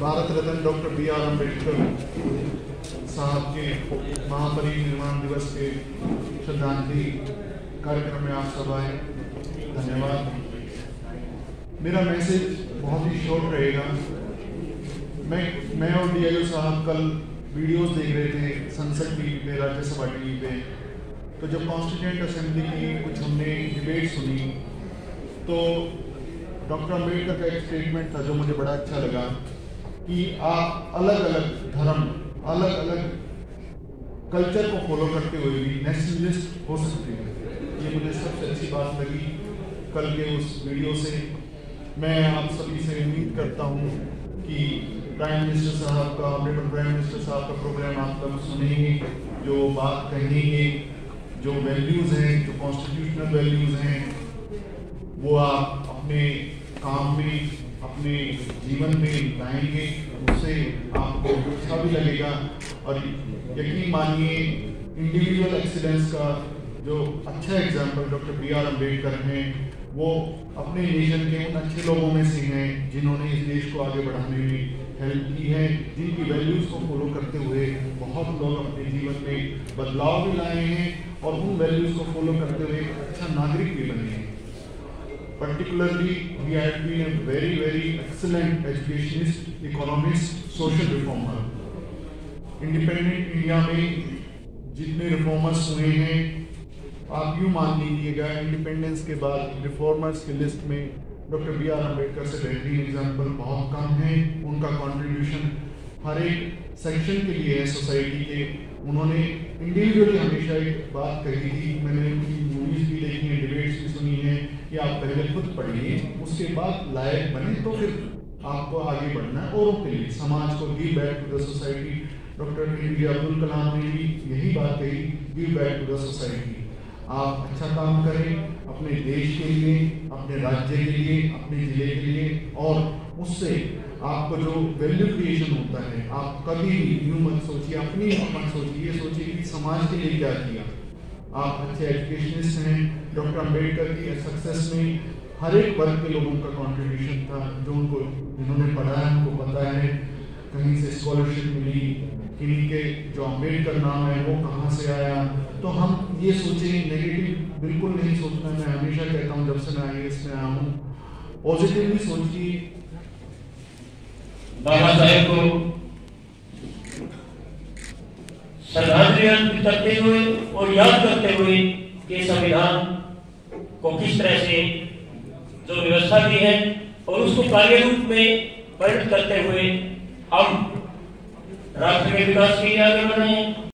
Bharat Ratna doctor B R Ambedkar साहब के महापरिनिर्वाण दिवस के श्रद्धांजलि कार्यक्रम में आप सब आए। धन्यवाद। मेरा मैसेज बहुत ही शॉर्ट रहेगा। मैं मैं और डीआईओ साहब कल वीडियोस देख रहे थे संसद टीवी पे, राज्यसभा टीवी पे। तो जब कॉन्स्टिट्यूंट असेंबली की कुछ हमने डिबेट सुनी तो डॉक्टर अंबेडकर का एक स्टेटमेंट था जो मुझे बड़ा अच्छा लगा। कि आप अलग अलग धर्म अलग अलग कल्चर को फॉलो करते हुए भी नेशनलिस्ट हो सकते हैं। ये मुझे सबसे अच्छी बात लगी। कल के उस वीडियो से मैं आप सभी से उम्मीद करता हूँ कि प्राइम मिनिस्टर साहब का ऑनरेबल प्राइम मिनिस्टर साहब का प्रोग्राम आप लोग सुनेंगे, जो बात कहेंगे, जो वैल्यूज़ हैं, जो कॉन्स्टिट्यूशनल वैल्यूज़ हैं, वो आप अपने काम में अपने जीवन में लाएँगे, उससे आपको अच्छा भी लगेगा। और यकीन मानिए इंडिविजुअल एक्सीलेंस का जो अच्छा example doctor B R Ambedkar हैं, वो अपने नेशन के उन अच्छे लोगों में से हैं, जिन्होंने इस देश को आगे बढ़ाने में हेल्प की है, जिनकी वैल्यूज़ को फॉलो करते हुए बहुत लोग अपने जीवन में बदलाव भी लाए हैं और उन वैल्यूज़ को फॉलो करते हुए अच्छा नागरिक भी बने हैं। Particularly, he had been a very, very excellent educationist, economist, social reformer. Independent India में जितने रिफॉर्मर्स हुए हैं आप यूँ मान लीजिएगा इंडिपेंडेंस के बाद रिफॉर्मर्स की लिस्ट में डॉक्टर बी आर अंबेडकर से बेहतरीन एग्ज़ाम्पल बहुत कम है। उनका कंट्रीब्यूशन हर एक सेक्शन के लिए है सोसाइटी के। उन्होंने इंडिविजुअली हमेशा एक बात कही थी मैंने उनकी मूवीज़ भी देखी हैं डिबेट्स भी सुनी है कि पहले खुद पढ़िए उसके बाद लायक बने तो फिर आपको आगे बढ़ना है औरों के लिए। समाज को give back to the society doctor Abdul Kalam ने भी यही बात कही give back to the society आप अच्छा काम करें अपने देश के लिए, अपने राज्य के लिए, अपने ज़िले के लिए, और उससे आपको जो वैल्यू क्रिएशन होता है, आप कभी भी यूँ मत सोचिए, अपनी मत सोचिए, ये सोचिए कि समाज के लिए क्या किया। आप अच्छे एजुकेशनिस्ट हैं डॉक्टर अंबेडकर की सक्सेस में हर एक वर्ग के लोगों का कंट्रीब्यूशन था, जो उनको, जिन्होंने पढ़ा है उनको पता है, कहीं से स्कॉलरशिप मिली, किन्हीं के जो अंबेडकर नाम है, वो कहाँ से आया। तो हम ये सोचें नेगेटिव बिल्कुल नहीं सोचना, मैं हमेशा कहता हूँ, जब से मैं आई में आया हूँ पॉजिटिवली सोचिए। बाबा साहेब को श्रद्धांजलि करते हुए और याद करते हुए कि संविधान को किस तरह से जो व्यवस्था की है और उसको कार्य रूप में परिणत करते हुए हम राष्ट्र के विकास के लिए आगे बढ़े